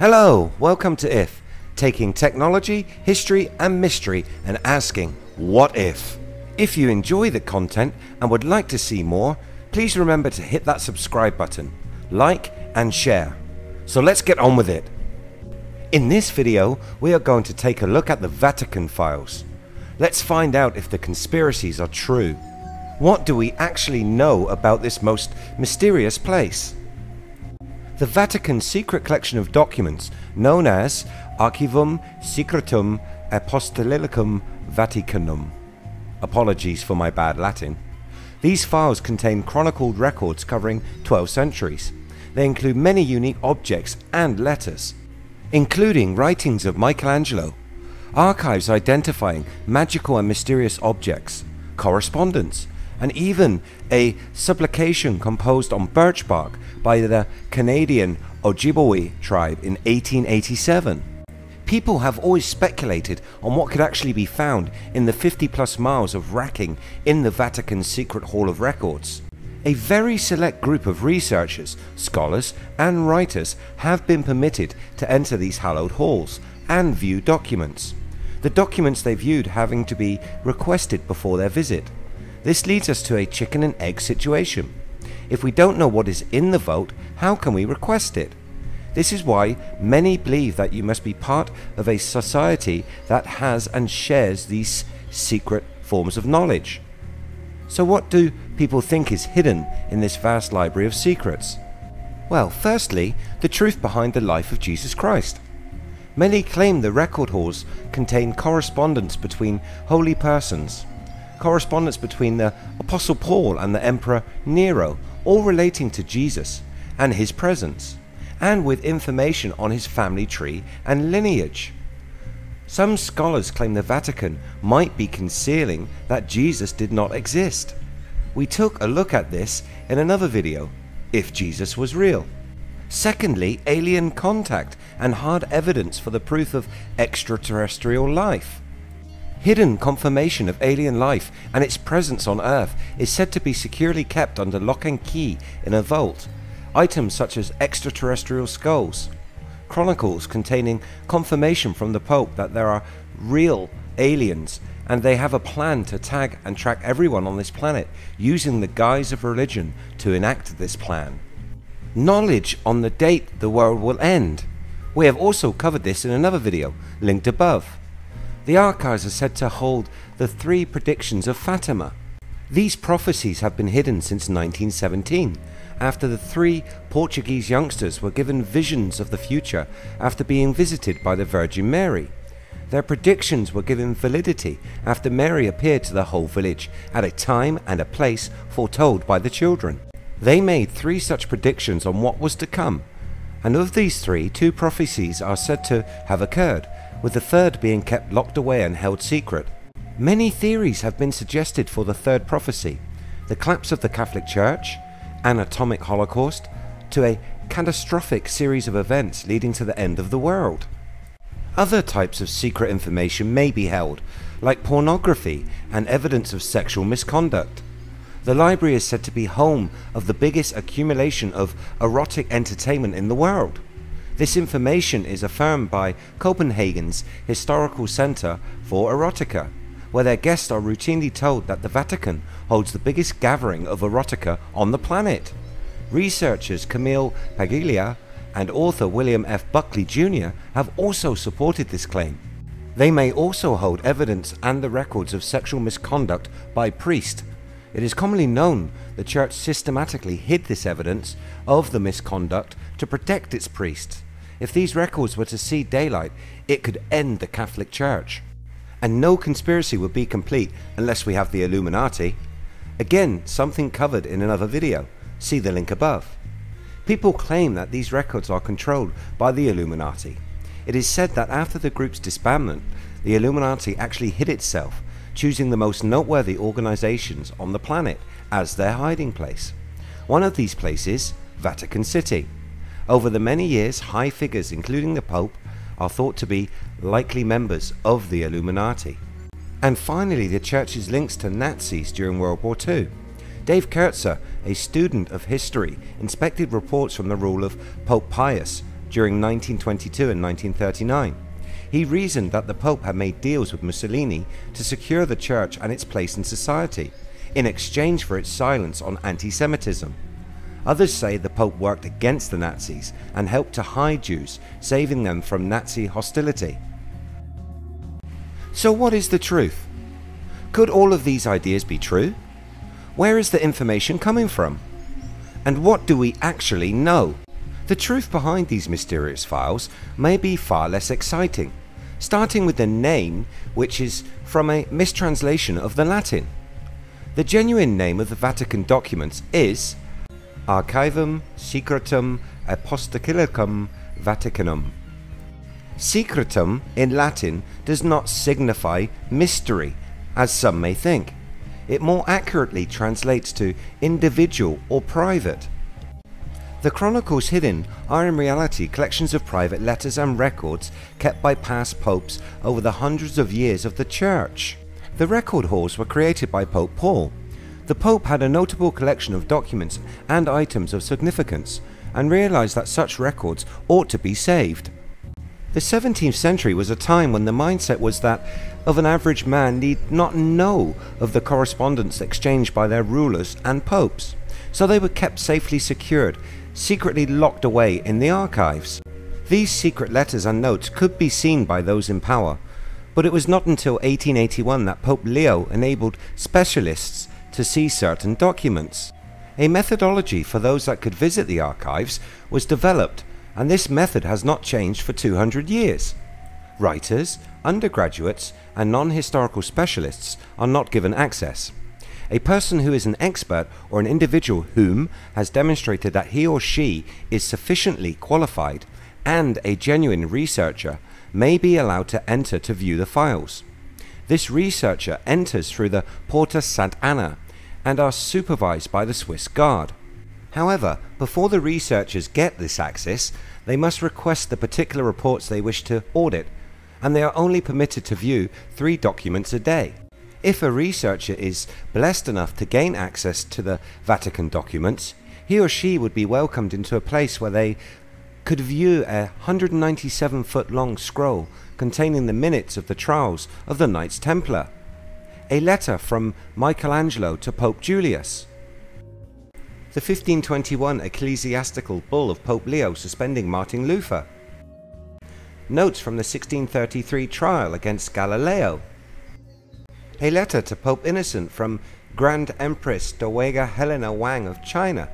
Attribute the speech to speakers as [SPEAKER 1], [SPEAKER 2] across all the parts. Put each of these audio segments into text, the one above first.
[SPEAKER 1] Hello, welcome to IF, taking technology, history, and mystery and asking, What if? If you enjoy the content and would like to see more, please remember to hit that subscribe button, like, and share. So let's get on with it. In this video, we are going to take a look at the Vatican files. Let's find out if the conspiracies are true. What do we actually know about this most mysterious place? The Vatican's secret collection of documents, known as Archivum Secretum Apostolicum Vaticanum. Apologies for my bad Latin. These files contain chronicled records covering 12 centuries. They include many unique objects and letters, including writings of Michelangelo, archives identifying magical and mysterious objects, correspondence, and even a supplication composed on birch bark by the Canadian Ojibwe tribe in 1887. People have always speculated on what could actually be found in the 50 plus miles of racking in the Vatican's secret Hall of Records. A very select group of researchers, scholars, and writers have been permitted to enter these hallowed halls and view documents. The documents they viewed having to be requested before their visit. This leads us to a chicken and egg situation. If we don't know what is in the vote, how can we request it? This is why many believe that you must be part of a society that has and shares these secret forms of knowledge. So, what do people think is hidden in this vast library of secrets? Well, firstly, the truth behind the life of Jesus Christ. Many claim the record halls contain correspondence between holy persons correspondence between the Apostle Paul and the Emperor Nero, all relating to Jesus and his presence, and with information on his family tree and lineage. Some scholars claim the Vatican might be concealing that Jesus did not exist. We took a look at this in another video, if Jesus was real. Secondly, alien contact and hard evidence for the proof of extraterrestrial life. Hidden confirmation of alien life and its presence on Earth is said to be securely kept under lock and key in a vault. Items such as extraterrestrial skulls, chronicles containing confirmation from the Pope that there are real aliens and they have a plan to tag and track everyone on this planet using the guise of religion to enact this plan. Knowledge on the date the world will end. We have also covered this in another video, linked above. The archives are said to hold the three predictions of Fatima. These prophecies have been hidden since 1917, after the three Portuguese youngsters were given visions of the future after being visited by the Virgin Mary. Their predictions were given validity after Mary appeared to the whole village at a time and a place foretold by the children. They made three such predictions on what was to come, and of these three, two prophecies are said to have occurred, with the third being kept locked away and held secret. Many theories have been suggested for the third prophecy the collapse of the Catholic Church, an atomic holocaust, to a catastrophic series of events leading to the end of the world. Other types of secret information may be held, like pornography and evidence of sexual misconduct. The library is said to be home of the biggest accumulation of erotic entertainment in the world. This information is affirmed by Copenhagen's Historical Center for Erotica, where their guests are routinely told that the Vatican holds the biggest gathering of erotica on the planet. Researchers Camille Paglia and author William F. Buckley Jr. have also supported this claim. They may also hold evidence and the records of sexual misconduct by priests. It is commonly known the church systematically hid this evidence of the misconduct to protect its priests. If these records were to see daylight, it could end the Catholic Church. And no conspiracy would be complete unless we have the Illuminati. Again, something covered in another video. See the link above. People claim that these records are controlled by the Illuminati. It is said that after the group's disbandment, the Illuminati actually hid itself, choosing the most noteworthy organizations on the planet as their hiding place. One of these places, Vatican City. Over the many years, high figures, including the Pope, are thought to be likely members of the Illuminati. And finally, the church's links to Nazis during World War II. Dave Kertzer, a student of history, inspected reports from the rule of Pope Pius during 1922 and 1939. He reasoned that the Pope had made deals with Mussolini to secure the Church and its place in society, in exchange for its silence on anti Semitism. Others say the Pope worked against the Nazis and helped to hide Jews, saving them from Nazi hostility. So, what is the truth? Could all of these ideas be true? Where is the information coming from? And what do we actually know? The truth behind these mysterious files may be far less exciting, starting with the name, which is from a mistranslation of the Latin. The genuine name of the Vatican documents is Archivum Secretum Apostolicum Vaticanum. Secretum in Latin does not signify mystery, as some may think. It more accurately translates to individual or private. The chronicles hidden are in reality collections of private letters and records kept by past popes over the hundreds of years of the Church. The record halls were created by Pope Paul. The Pope had a notable collection of documents and items of significance and realized that such records ought to be saved. The 17th century was a time when the mindset was that of an average man need not know of the correspondence exchanged by their rulers and popes, so they were kept safely secured secretly locked away in the archives. These secret letters and notes could be seen by those in power, but it was not until 1881 that Pope Leo enabled specialists to see certain documents. A methodology for those that could visit the archives was developed, and this method has not changed for 200 years. Writers, undergraduates, and non historical specialists are not given access. A person who is an expert or an individual whom has demonstrated that he or she is sufficiently qualified and a genuine researcher may be allowed to enter to view the files. This researcher enters through the Porta Sant'Anna and are supervised by the Swiss Guard. However, before the researchers get this access, they must request the particular reports they wish to audit, and they are only permitted to view three documents a day. If a researcher is blessed enough to gain access to the Vatican documents, he or she would be welcomed into a place where they could view a 197 foot long scroll containing the minutes of the trials of the Knights Templar, a letter from Michelangelo to Pope Julius, the 1521 ecclesiastical bull of Pope Leo suspending Martin Luther, notes from the 1633 trial against Galileo, a letter to Pope Innocent from Grand Empress Dowager Helena Wang of China,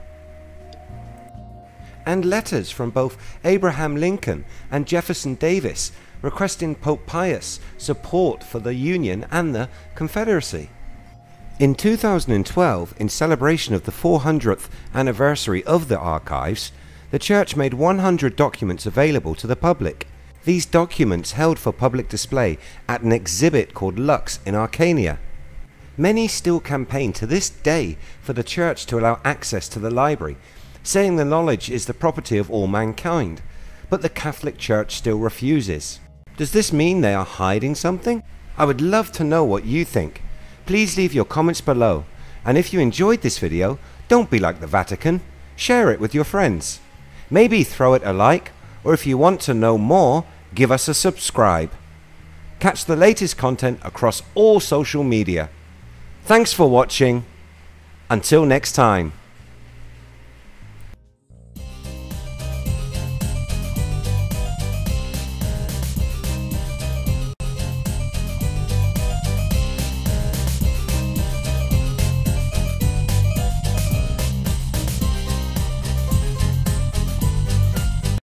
[SPEAKER 1] and letters from both Abraham Lincoln and Jefferson Davis requesting Pope Pius support for the Union and the Confederacy. In 2012, in celebration of the 400th anniversary of the archives, the Church made 100 documents available to the public. These documents held for public display at an exhibit called Lux in Arcana. Many still campaign to this day for the church to allow access to the library, saying the knowledge is the property of all mankind, but the Catholic Church still refuses. Does this mean they are hiding something? I would love to know what you think. Please leave your comments below, and if you enjoyed this video, don't be like the Vatican, share it with your friends. Maybe throw it a like or if you want to know more, give us a subscribe. Catch the latest content across all social media. Thanks for watching. Until next time.